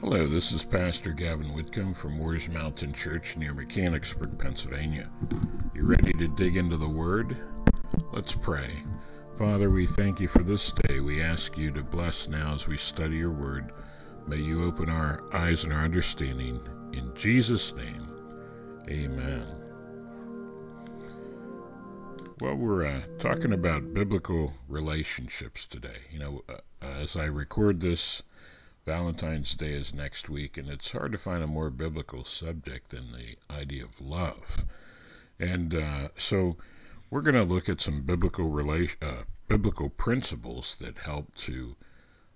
Hello, this is Pastor Gavin Whitcomb from Moore's Mountain Church near Mechanicsburg, Pennsylvania. You ready to dig into the Word? Let's pray. Father, we thank you for this day. We ask you to bless now as we study your Word. May you open our eyes and our understanding. In Jesus' name, amen. Well, we're uh, talking about biblical relationships today. You know, uh, as I record this, Valentine's Day is next week, and it's hard to find a more biblical subject than the idea of love. And uh, so we're going to look at some biblical uh, biblical principles that help to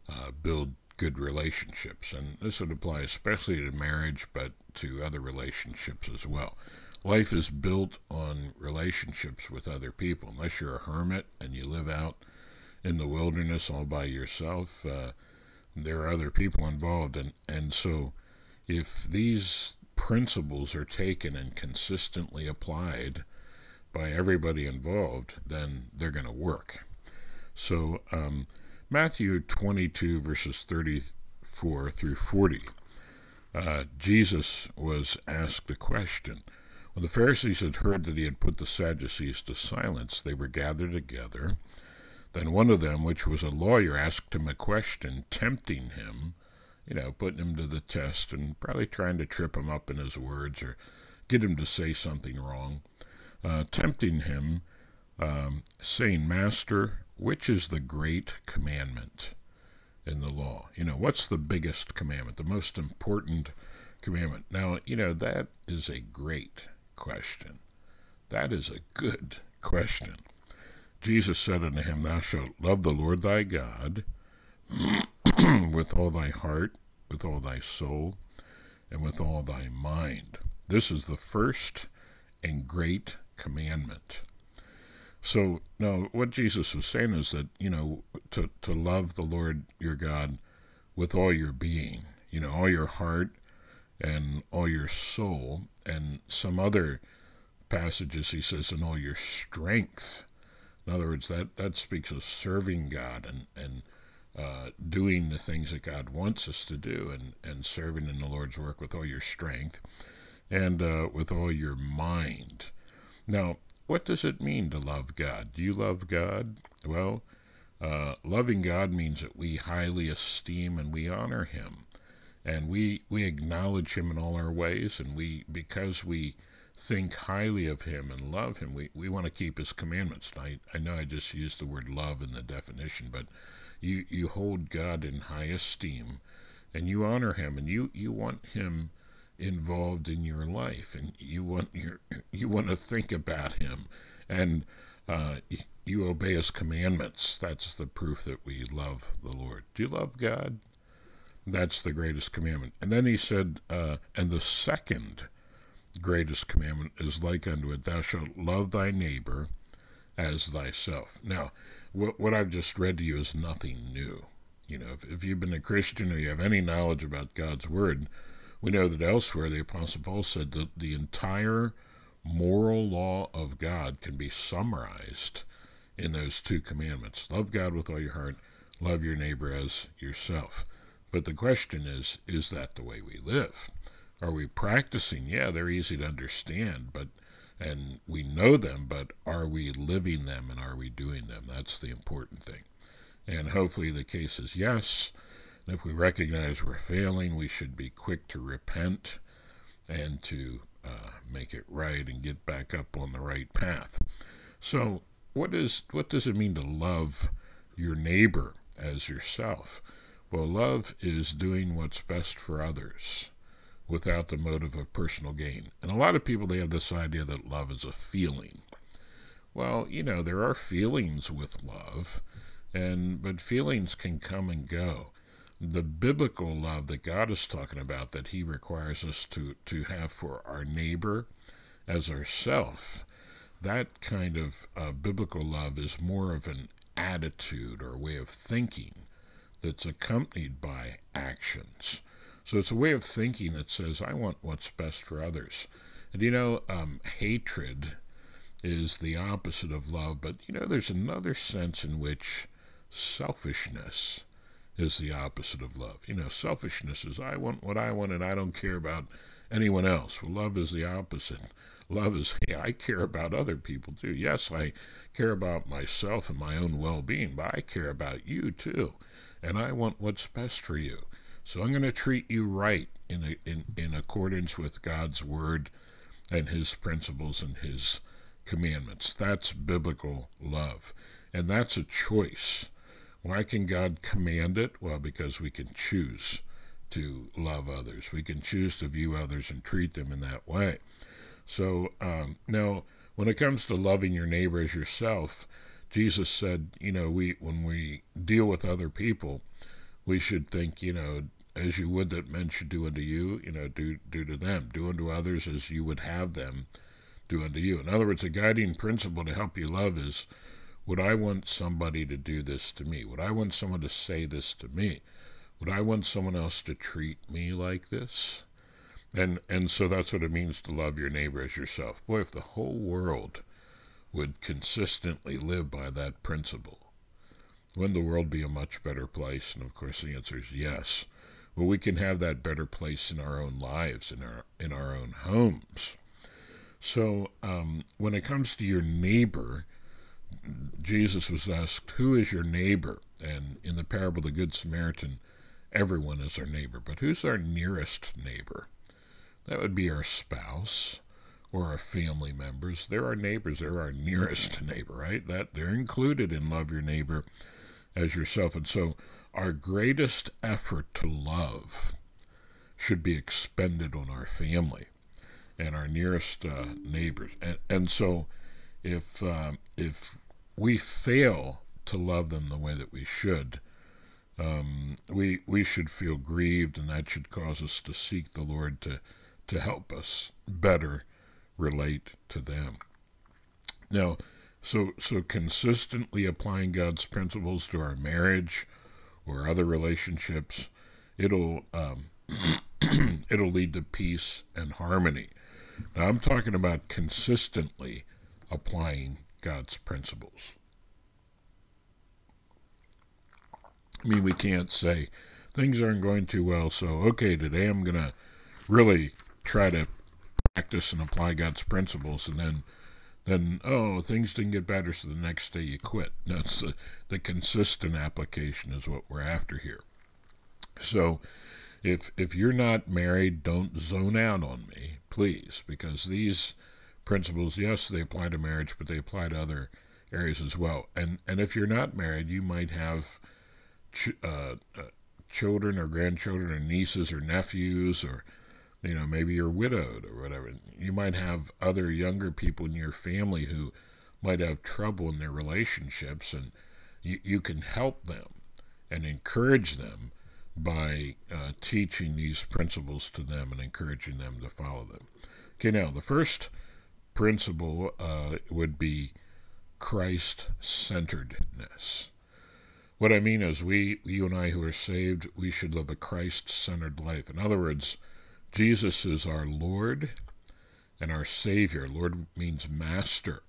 uh, build good relationships. And this would apply especially to marriage, but to other relationships as well. Life is built on relationships with other people. Unless you're a hermit and you live out in the wilderness all by yourself, uh, there are other people involved and and so if these principles are taken and consistently applied by everybody involved then they're going to work. So um, matthew 22 verses 34 through 40 uh, jesus was asked a question. When the pharisees had heard that he had put the sadducees to silence they were gathered together then one of them, which was a lawyer, asked him a question, tempting him, you know, putting him to the test and probably trying to trip him up in his words or get him to say something wrong, uh, tempting him, um, saying, Master, which is the great commandment in the law? You know, what's the biggest commandment, the most important commandment? Now, you know, that is a great question. That is a good question. Jesus said unto him, Thou shalt love the Lord thy God with all thy heart, with all thy soul, and with all thy mind. This is the first and great commandment. So now what Jesus was saying is that, you know, to, to love the Lord your God with all your being, you know, all your heart and all your soul, and some other passages he says, in all your strength. In other words, that, that speaks of serving God and, and uh, doing the things that God wants us to do and, and serving in the Lord's work with all your strength and uh, with all your mind. Now, what does it mean to love God? Do you love God? Well, uh, loving God means that we highly esteem and we honor Him, and we we acknowledge Him in all our ways, and we because we think highly of him and love him, we, we want to keep his commandments. I, I know I just used the word love in the definition, but you, you hold God in high esteem and you honor him and you, you want him involved in your life and you want your you want to think about him and uh, you obey his commandments. That's the proof that we love the Lord. Do you love God? That's the greatest commandment. And then he said, uh, and the second greatest commandment is like unto it thou shalt love thy neighbor as thyself. Now what, what i've just read to you is nothing new. You know if, if you've been a christian or you have any knowledge about god's word we know that elsewhere the apostle paul said that the entire moral law of god can be summarized in those two commandments. Love god with all your heart love your neighbor as yourself. But the question is is that the way we live are we practicing? Yeah, they're easy to understand, but and we know them, but are we living them and are we doing them? That's the important thing. And hopefully the case is yes. And if we recognize we're failing, we should be quick to repent and to uh, make it right and get back up on the right path. So, what is what does it mean to love your neighbor as yourself? Well, love is doing what's best for others without the motive of personal gain. And a lot of people, they have this idea that love is a feeling. Well, you know, there are feelings with love, and but feelings can come and go. The biblical love that God is talking about, that He requires us to, to have for our neighbor as ourself, that kind of uh, biblical love is more of an attitude or way of thinking that's accompanied by actions. So it's a way of thinking that says, I want what's best for others. And you know, um, hatred is the opposite of love, but you know, there's another sense in which selfishness is the opposite of love. You know, selfishness is I want what I want and I don't care about anyone else. Well, love is the opposite. Love is, hey, I care about other people too. Yes, I care about myself and my own well being, but I care about you too. And I want what's best for you. So I'm going to treat you right in, a, in, in accordance with God's word and his principles and his commandments. That's biblical love. And that's a choice. Why can God command it? Well, because we can choose to love others. We can choose to view others and treat them in that way. So um, now, when it comes to loving your neighbor as yourself, Jesus said, you know, we when we deal with other people, we should think, you know, as you would that men should do unto you, you know, do do to them, do unto others as you would have them do unto you. In other words, a guiding principle to help you love is, would I want somebody to do this to me? Would I want someone to say this to me? Would I want someone else to treat me like this? And and so that's what it means to love your neighbor as yourself. Boy, if the whole world would consistently live by that principle, wouldn't the world be a much better place? And of course the answer is yes. Well, we can have that better place in our own lives, in our in our own homes. So um, when it comes to your neighbor, Jesus was asked, "Who is your neighbor?" And in the parable of the Good Samaritan, everyone is our neighbor. But who's our nearest neighbor? That would be our spouse or our family members. They're our neighbors. They're our nearest neighbor, right? That they're included in love your neighbor as yourself. And so our greatest effort to love should be expended on our family and our nearest uh, neighbors. And, and so if, uh, if we fail to love them the way that we should, um, we, we should feel grieved, and that should cause us to seek the Lord to to help us better relate to them. Now, so so consistently applying God's principles to our marriage or other relationships, it'll um, it'll lead to peace and harmony. Now, I'm talking about consistently applying God's principles. I mean, we can't say things aren't going too well, so okay, today I'm to really try to practice and apply God's principles, and then then oh things didn't get better, so the next day you quit. That's the, the consistent application is what we're after here. So if if you're not married, don't zone out on me, please, because these principles, yes, they apply to marriage, but they apply to other areas as well. And and if you're not married, you might have ch- uh, uh, children or grandchildren or nieces or nephews or you know, maybe you're widowed or whatever. You might have other younger people in your family who might have trouble in their relationships, and you, you can help them and encourage them by uh, teaching these principles to them and encouraging them to follow them. Okay, now the first principle uh, would be Christ centeredness. What I mean is, we, you and I who are saved, we should live a Christ centered life. In other words, Jesus is our Lord and our Savior. Lord means master.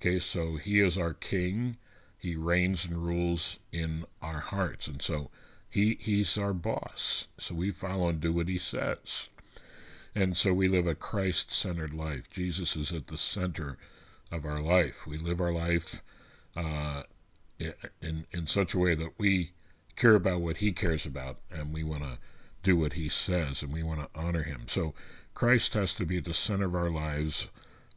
Okay, so He is our King. He reigns and rules in our hearts. And so he, He's our boss. So we follow and do what He says. And so we live a Christ centered life. Jesus is at the center of our life. We live our life uh, in, in such a way that we care about what He cares about and we want to do what he says, and we want to honor him. So Christ has to be at the center of our lives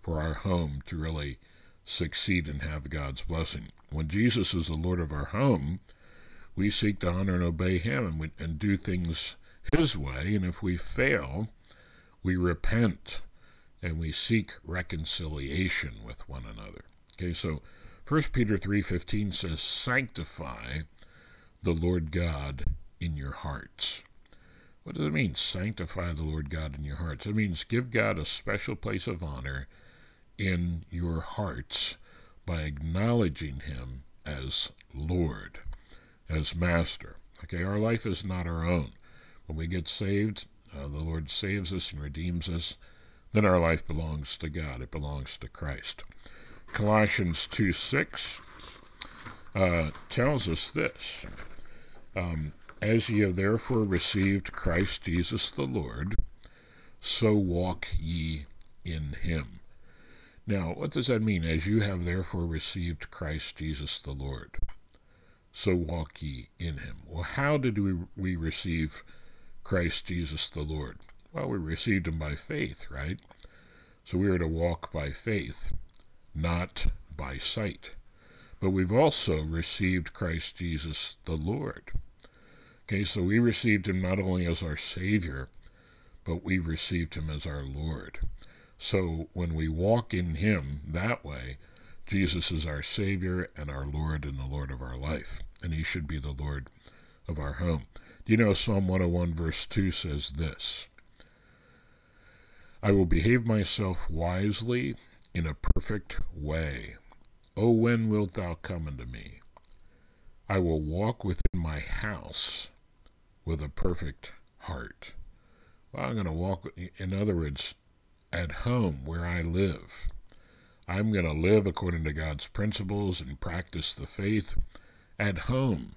for our home to really succeed and have God's blessing. When Jesus is the Lord of our home, we seek to honor and obey him and, we, and do things his way. And if we fail, we repent and we seek reconciliation with one another. Okay, so 1 Peter 3:15 says, "Sanctify the Lord God in your hearts." What does it mean, sanctify the Lord God in your hearts? It means give God a special place of honor in your hearts by acknowledging Him as Lord, as Master. Okay, our life is not our own. When we get saved, uh, the Lord saves us and redeems us. Then our life belongs to God. It belongs to Christ. Colossians 2 6 uh, tells us this. Um, As ye have therefore received Christ Jesus the Lord, so walk ye in him. Now, what does that mean? As you have therefore received Christ Jesus the Lord, so walk ye in him. Well, how did we, we receive Christ Jesus the Lord? Well, we received him by faith, right? So we are to walk by faith, not by sight. But we've also received Christ Jesus the Lord. Okay, so we received him not only as our Savior, but we've received him as our Lord. So when we walk in him that way, Jesus is our Savior and our Lord and the Lord of our life, and he should be the Lord of our home. Do you know Psalm 101, verse 2 says this I will behave myself wisely in a perfect way. O when wilt thou come unto me? I will walk within my house with a perfect heart. Well, I'm going to walk, in other words, at home where I live. I'm going to live according to God's principles and practice the faith at home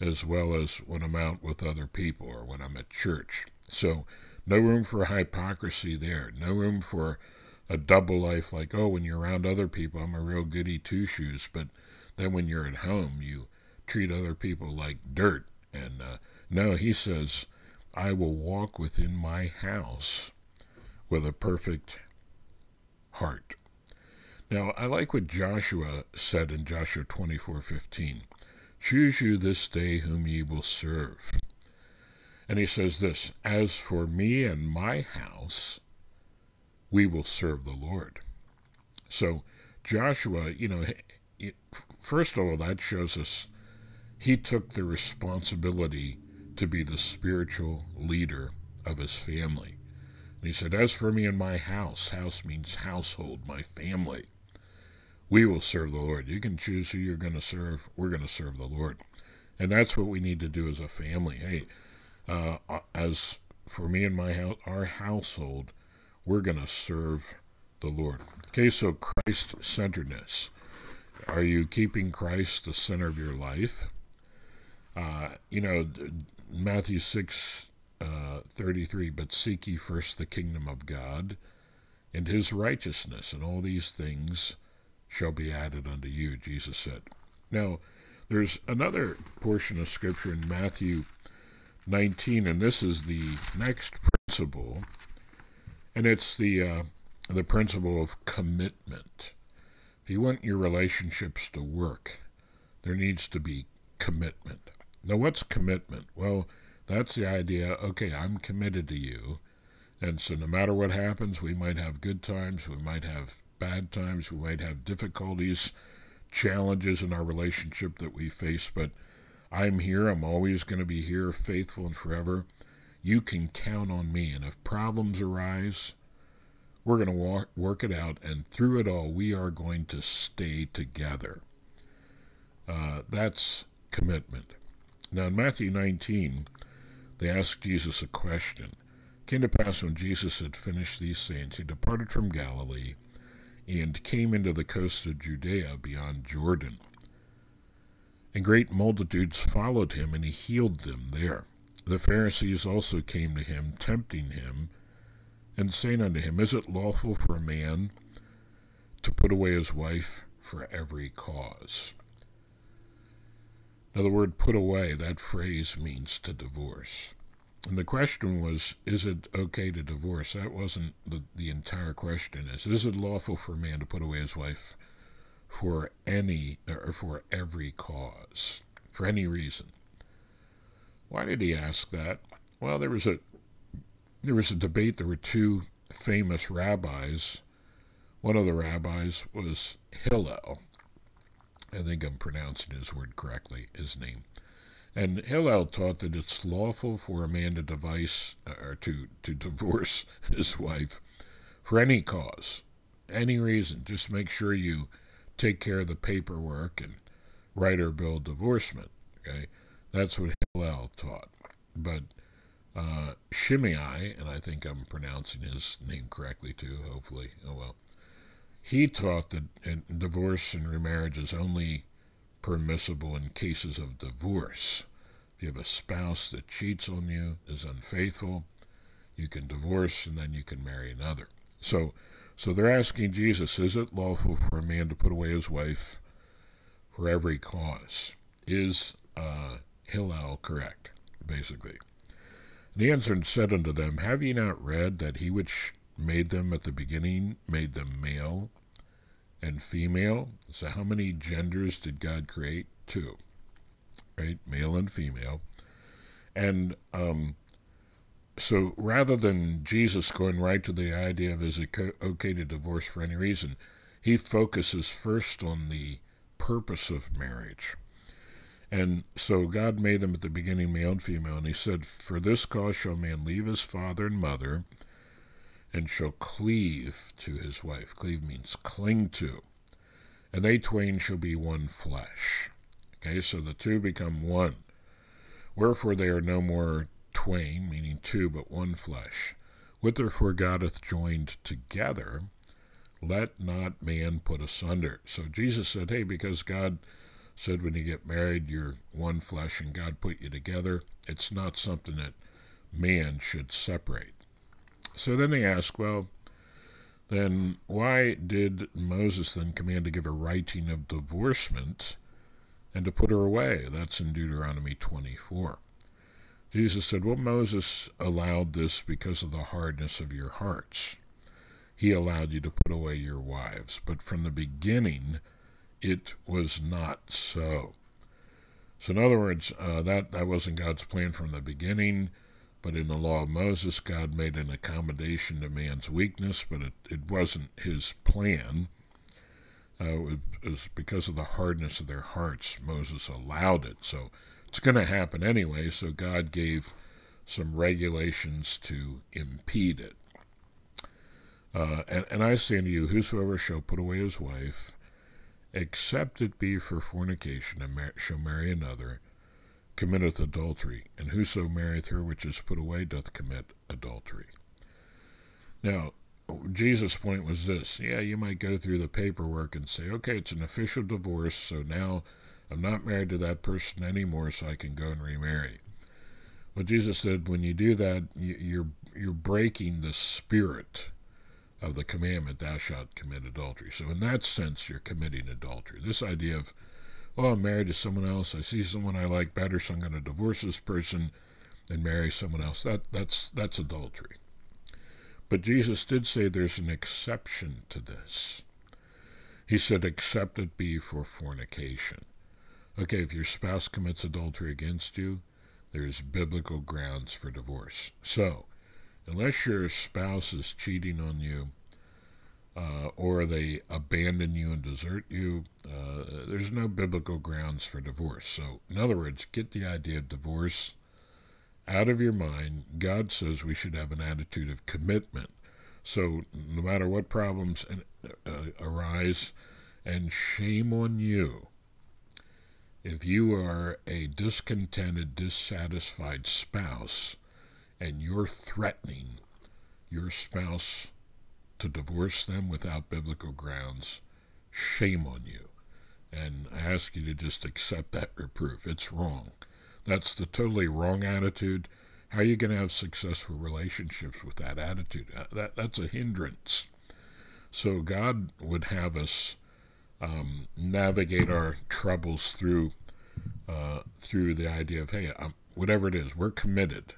as well as when I'm out with other people or when I'm at church. So, no room for hypocrisy there. No room for a double life like, oh, when you're around other people, I'm a real goody two shoes, but then when you're at home, you treat other people like dirt. And uh, no, he says, I will walk within my house with a perfect heart. Now, I like what Joshua said in Joshua 24:15. Choose you this day whom ye will serve. And he says this, as for me and my house, we will serve the Lord. So Joshua, you know, first of all, that shows us he took the responsibility to be the spiritual leader of his family. And he said, As for me and my house, house means household, my family, we will serve the Lord. You can choose who you're going to serve. We're going to serve the Lord. And that's what we need to do as a family. Hey, uh, as for me and my house, our household, we're going to serve the Lord. Okay, so Christ centeredness. Are you keeping Christ the center of your life? Uh, you know, Matthew 6 uh, 33, but seek ye first the kingdom of God and his righteousness, and all these things shall be added unto you, Jesus said. Now, there's another portion of Scripture in Matthew 19, and this is the next principle and it's the uh, the principle of commitment. If you want your relationships to work, there needs to be commitment. Now, what's commitment? Well, that's the idea. Okay, I'm committed to you, and so no matter what happens, we might have good times, we might have bad times, we might have difficulties, challenges in our relationship that we face, but I'm here. I'm always going to be here, faithful and forever you can count on me. And if problems arise, we're going to work it out. And through it all, we are going to stay together. Uh, that's commitment. Now, in Matthew 19, they asked Jesus a question. It came to pass when Jesus had finished these sayings, he departed from Galilee and came into the coast of Judea beyond Jordan. And great multitudes followed him, and he healed them there. The Pharisees also came to him, tempting him, and saying unto him, Is it lawful for a man to put away his wife for every cause? Now, the word put away, that phrase means to divorce. And the question was, is it okay to divorce? That wasn't the, the entire question. Is, is it lawful for a man to put away his wife for any, or for every cause, for any reason? Why did he ask that? Well, there was a there was a debate. There were two famous rabbis. One of the rabbis was Hillel. I think I'm pronouncing his word correctly, his name. And Hillel taught that it's lawful for a man to device or to, to divorce his wife for any cause, any reason. Just make sure you take care of the paperwork and write or bill divorcement. Okay, that's what Hillel taught. But uh, Shammai, and I think I'm pronouncing his name correctly too, hopefully, oh well, he taught that divorce and remarriage is only permissible in cases of divorce, If you have a spouse that cheats on you, is unfaithful, you can divorce and then you can marry another. So, so they're asking Jesus, is it lawful for a man to put away his wife for every cause? Is uh, Hillel correct, basically? And he answered and said unto them, Have ye not read that he which made them at the beginning made them male and female? So how many genders did God create? Two, right? Male and female. And um, so rather than Jesus going right to the idea of is it okay to divorce for any reason, he focuses first on the purpose of marriage. And so God made them at the beginning male and female, and he said, For this cause shall man leave his father and mother, and shall cleave to his wife. Cleave means cling to. And they twain shall be one flesh. Okay, so the two become one. Wherefore they are no more twain, meaning two, but one flesh. What therefore God hath joined together, let not man put asunder. So Jesus said, hey, because God said when you get married, you're one flesh and God put you together, it's not something that man should separate. So then they ask, well, then why did Moses then command to give a writing of divorcement and to put her away? That's in Deuteronomy 24. Jesus said, Well, Moses allowed this because of the hardness of your hearts. He allowed you to put away your wives. But from the beginning, it was not so. So, in other words, uh, that, that wasn't God's plan from the beginning. But in the law of Moses, God made an accommodation to man's weakness, but it, it wasn't his plan. Uh, it was because of the hardness of their hearts, Moses allowed it. So it's going to happen anyway, so God gave some regulations to impede it. Uh, and, and I say unto you, whosoever shall put away his wife, except it be for fornication, and mar- shall marry another, committeth adultery, and whoso marrieth her which is put away doth commit adultery. Now, Jesus' point was this yeah, you might go through the paperwork and say, okay, it's an official divorce, so now I'm not married to that person anymore, so I can go and remarry. Well, Jesus said, when you do that, you're you're breaking the spirit of the commandment, "Thou shalt commit adultery." So, in that sense, you're committing adultery. This idea of, "Oh, I'm married to someone else. I see someone I like better, so I'm going to divorce this person and marry someone else." That that's that's adultery. But Jesus did say there's an exception to this. He said, "Except it be for fornication." Okay, if your spouse commits adultery against you, there's biblical grounds for divorce. So, unless your spouse is cheating on you, uh, or they abandon you and desert you, uh, there's no biblical grounds for divorce. So, in other words, get the idea of divorce out of your mind. God says we should have an attitude of commitment. So, no matter what problems uh, arise, and shame on you if you are a discontented, dissatisfied spouse and you're threatening your spouse to divorce them without biblical grounds, shame on you. And I ask you to just accept that reproof. It's wrong. That's the totally wrong attitude. How are you going to have successful relationships with that attitude? Uh, that, that's a hindrance. So God would have us um, navigate our troubles through uh, through the idea of hey, um, whatever it is, we're committed.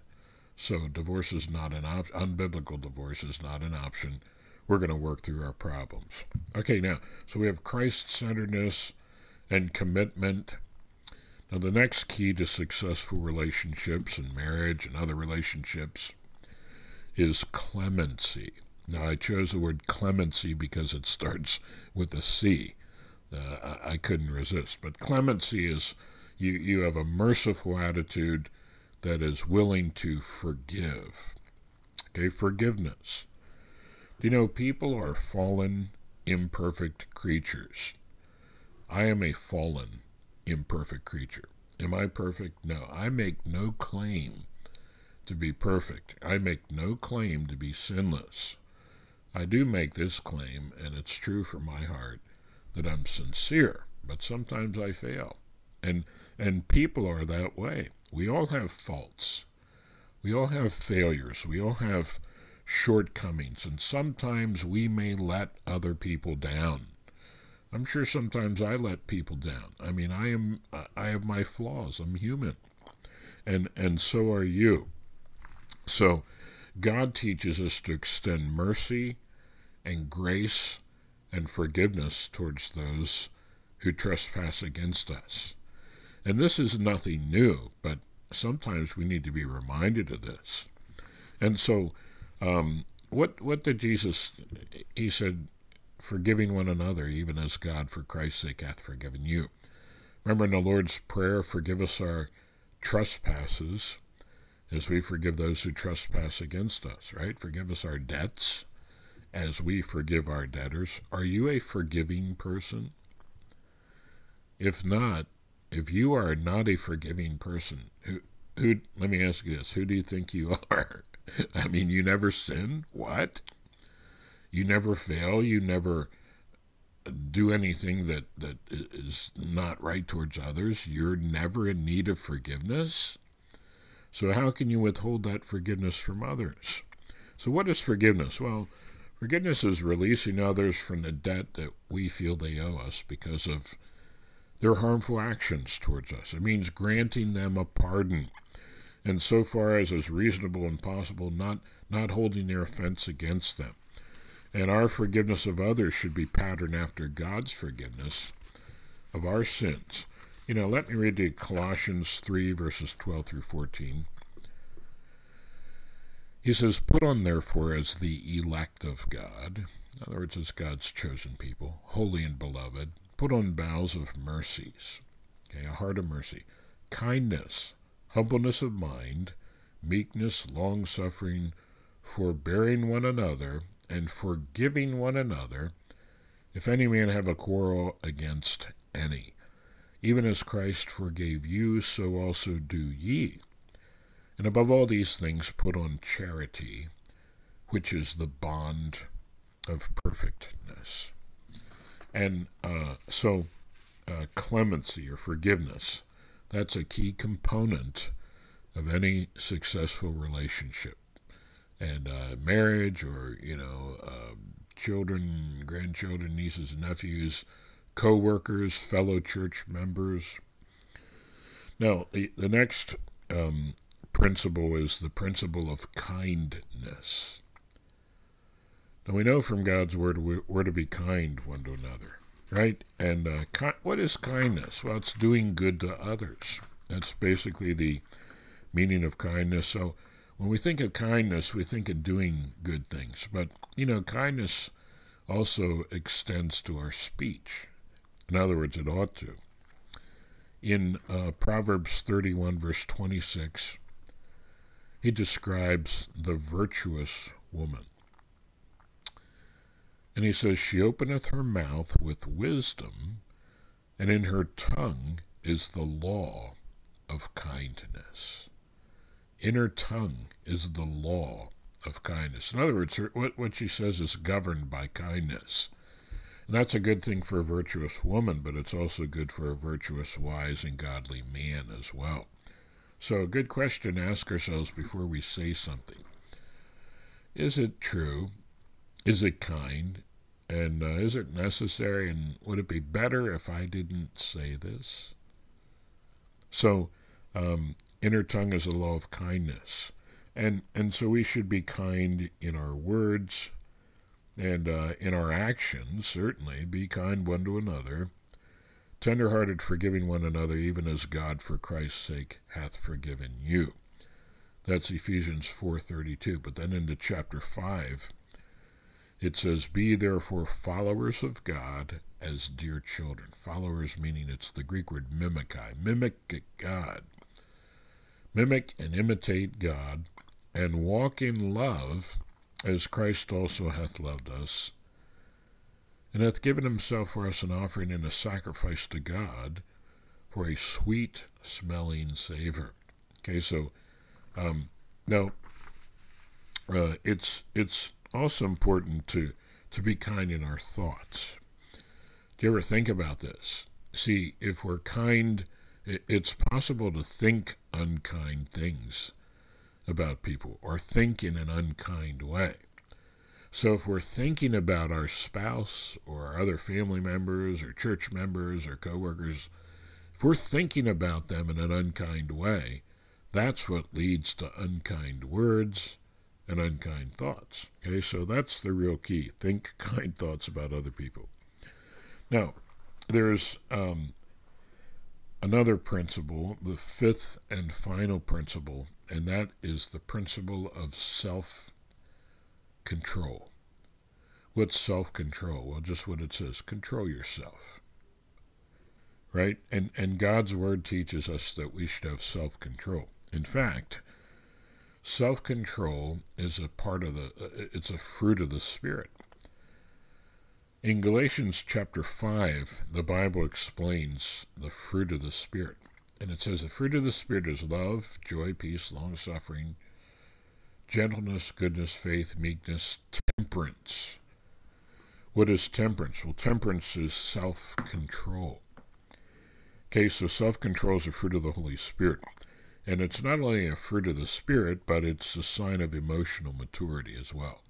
So divorce is not an option. Unbiblical divorce is not an option. We're going to work through our problems. Okay, now so we have Christ-centeredness and commitment. Now the next key to successful relationships and marriage and other relationships is clemency. Now, I chose the word clemency because it starts with a C uh, I, I couldn't resist. But clemency is you, you have a merciful attitude that is willing to forgive. Okay, forgiveness. You know, people are fallen, imperfect creatures. I am a fallen, imperfect creature. Am I perfect? No. I make no claim to be perfect. I make no claim to be sinless. I do make this claim, and it's true from my heart, that I'm sincere, but sometimes I fail. And and people are that way. We all have faults. We all have failures. We all have shortcomings, and sometimes we may let other people down. I'm sure sometimes I let people down. I mean, I am I have my flaws. I'm human. And and so are you. So God teaches us to extend mercy and grace and forgiveness towards those who trespass against us. And this is nothing new, but sometimes we need to be reminded of this. And so, um, what what did Jesus? He said, "Forgiving one another, even as God, for Christ's sake, hath forgiven you." Remember in the Lord's prayer, "Forgive us our trespasses, as we forgive those who trespass against us." Right? Forgive us our debts, as we forgive our debtors. Are you a forgiving person? If not, if you are not a forgiving person, who, who, let me ask you this, who do you think you are? I mean, you never sin? What? You never fail? You never do anything that, that is not right towards others? You're never in need of forgiveness? So, how can you withhold that forgiveness from others? So, what is forgiveness? Well, forgiveness is releasing others from the debt that we feel they owe us because of their harmful actions towards us. It means granting them a pardon, and so far as is reasonable and possible, not, not holding their offense against them. And our forgiveness of others should be patterned after God's forgiveness of our sins. You know, let me read you Colossians 3, verses 12 through 14. He says, Put on, therefore, as the elect of God, in other words, as God's chosen people, holy and beloved, Put on bowels of mercies, okay, a heart of mercy, kindness, humbleness of mind, meekness, long suffering, forbearing one another, and forgiving one another, if any man have a quarrel against any. Even as Christ forgave you, so also do ye. And above all these things, put on charity, which is the bond of perfectness. And uh, so, uh, clemency or forgiveness, that's a key component of any successful relationship. And uh, marriage or, you know, um, children, grandchildren, nieces, and nephews, co workers, fellow church members. Now, the, the next um, principle is the principle of kindness. Now we know from God's word we're to be kind one to another, right? And uh, ki- what is kindness? Well, it's doing good to others. That's basically the meaning of kindness. So when we think of kindness, we think of doing good things. But, you know, kindness also extends to our speech. In other words, it ought to. In uh, Proverbs 31, verse 26, he describes the virtuous woman. And he says, She openeth her mouth with wisdom, and in her tongue is the law of kindness. In her tongue is the law of kindness. In other words, her, what, what she says is governed by kindness. And that's a good thing for a virtuous woman, but it's also good for a virtuous, wise, and godly man as well. So, a good question to ask ourselves before we say something Is it true? Is it kind? And uh, is it necessary? And would it be better if I didn't say this? So, um, inner tongue is a law of kindness. And, and so we should be kind in our words and uh, in our actions, certainly. Be kind one to another. Tenderhearted, forgiving one another, even as God, for Christ's sake, hath forgiven you. That's Ephesians 4.32. But then into chapter 5, it says, Be therefore followers of God as dear children. Followers meaning it's the Greek word mimikai. Mimic God. Mimic and imitate God, and walk in love as Christ also hath loved us, and hath given himself for us an offering and a sacrifice to God for a sweet smelling savor. Okay, so um, now uh, it's it's also important to, to be kind in our thoughts. Do you ever think about this? See, if we're kind It's possible to think unkind things about people or think in an unkind way. So if we're thinking about our spouse or other family members or church members or coworkers, if we're thinking about them in an unkind way, that's what leads to unkind words and unkind thoughts. Okay, so that's the real key. Think kind thoughts about other people. Now, there's um, another principle, the fifth and final principle, and that is the principle of self control. What's self control? Well, just what it says control yourself. Right? And, and God's Word teaches us that we should have self control. In fact, self control is a part of the, uh, it's a fruit of the Spirit. In Galatians chapter 5, the Bible explains the fruit of the Spirit. And it says, The fruit of the Spirit is love, joy, peace, long suffering, gentleness, goodness, faith, meekness, temperance. What is temperance? Well, temperance is self control. Okay, so self control is a fruit of the Holy Spirit. And it's not only a fruit of the Spirit, but it's a sign of emotional maturity as well.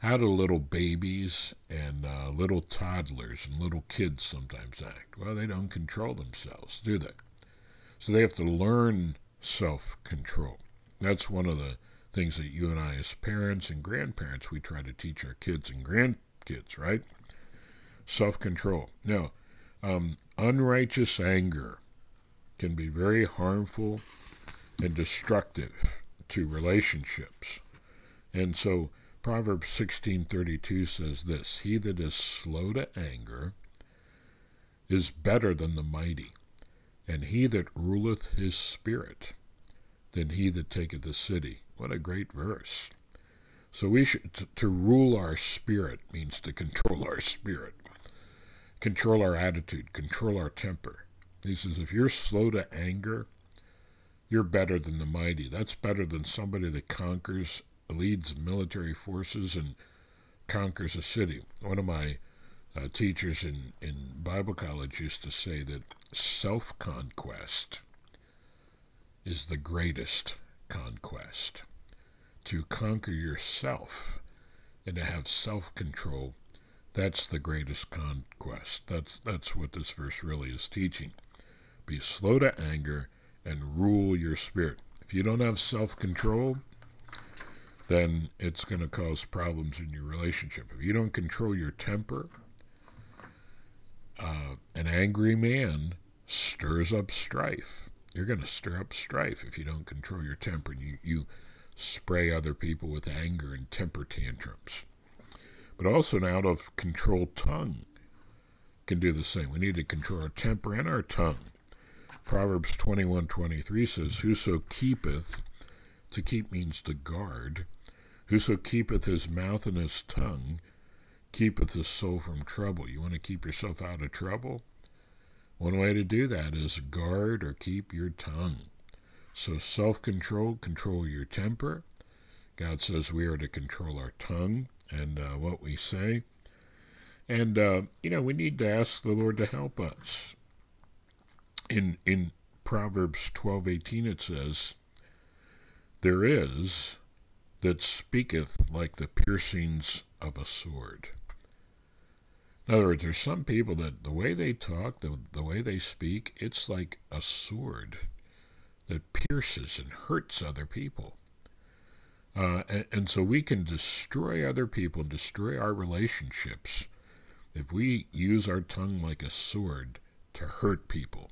How do little babies and uh, little toddlers and little kids sometimes act? Well, they don't control themselves, do they? So they have to learn self control. That's one of the things that you and I, as parents and grandparents, we try to teach our kids and grandkids, right? Self control. Now, um, unrighteous anger can be very harmful and destructive to relationships. And so Proverbs 16:32 says this, he that is slow to anger is better than the mighty, and he that ruleth his spirit than he that taketh the city. What a great verse. So we should to, to rule our spirit means to control our spirit. Control our attitude, control our temper. He says, if you're slow to anger, you're better than the mighty. That's better than somebody that conquers, leads military forces, and conquers a city. One of my uh, teachers in, in Bible college used to say that self conquest is the greatest conquest. To conquer yourself and to have self control, that's the greatest conquest. That's, that's what this verse really is teaching. Be slow to anger and rule your spirit. If you don't have self control, then it's going to cause problems in your relationship. If you don't control your temper, uh, an angry man stirs up strife. You're going to stir up strife if you don't control your temper and you, you spray other people with anger and temper tantrums. But also an out of control tongue can do the same. We need to control our temper and our tongue. Proverbs 21:23 says, Whoso keepeth, to keep means to guard, whoso keepeth his mouth and his tongue, keepeth his soul from trouble. You want to keep yourself out of trouble? One way to do that is guard or keep your tongue. So self control, control your temper. God says we are to control our tongue and uh, what we say. And, uh, you know, we need to ask the Lord to help us in in Proverbs twelve eighteen it says, There is that speaketh like the piercings of a sword. In other words, there's some people that the way they talk, the, the way they speak, it's like a sword that pierces and hurts other people. Uh, and, and so we can destroy other people, destroy our relationships, if we use our tongue like a sword to hurt people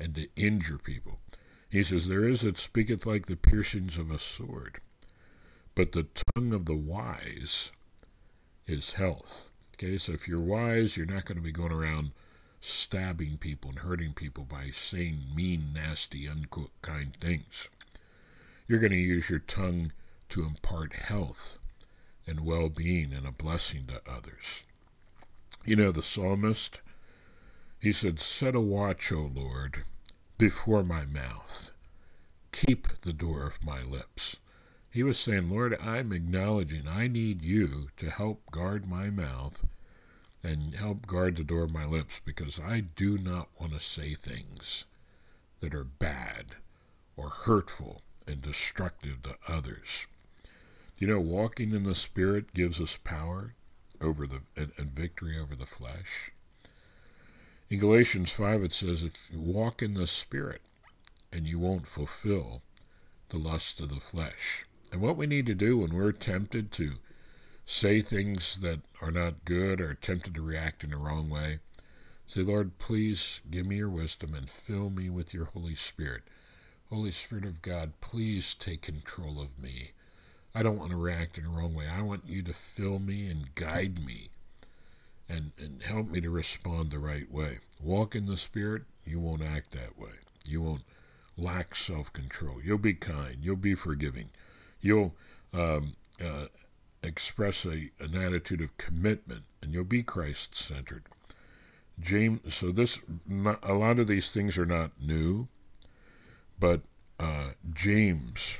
and to injure people. He says, There is that speaketh like the piercings of a sword, but the tongue of the wise is health. Okay, so if you're wise, you're not going to be going around stabbing people and hurting people by saying mean, nasty, unkind things. You're going to use your tongue to impart health and well being and a blessing to others. You know, the psalmist, he said, Set a watch, O Lord, before my mouth. Keep the door of my lips. He was saying, Lord, I'm acknowledging I need you to help guard my mouth and help guard the door of my lips because I do not want to say things that are bad or hurtful and destructive to others. You know, walking in the Spirit gives us power over the and, and victory over the flesh. In Galatians 5, it says, If you walk in the Spirit, and you won't fulfill the lust of the flesh. And what we need to do when we're tempted to say things that are not good or tempted to react in the wrong way, say, Lord, please give me your wisdom and fill me with your Holy Spirit. Holy Spirit of God, please take control of me. I don't want to react in the wrong way. I want you to fill me and guide me and, and help me to respond the right way. Walk in the Spirit, you won't act that way. You won't lack self control. You'll be kind. You'll be forgiving. You'll um, uh, express a, an attitude of commitment, and you'll be Christ centered. James, so this, not, a lot of these things are not new, but uh, James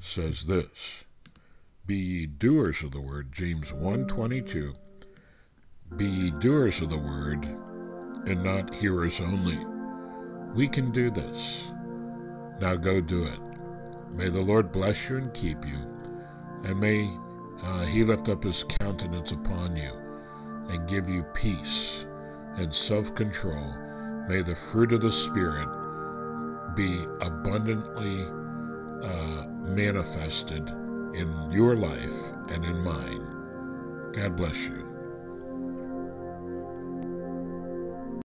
says this Be ye doers of the word, James 1.22, Be ye doers of the word, and not hearers only. We can do this. Now go do it. May the Lord bless you and keep you, and may uh, he lift up his countenance upon you and give you peace and self control. May the fruit of the Spirit be abundantly uh, manifested in your life and in mine. God bless you.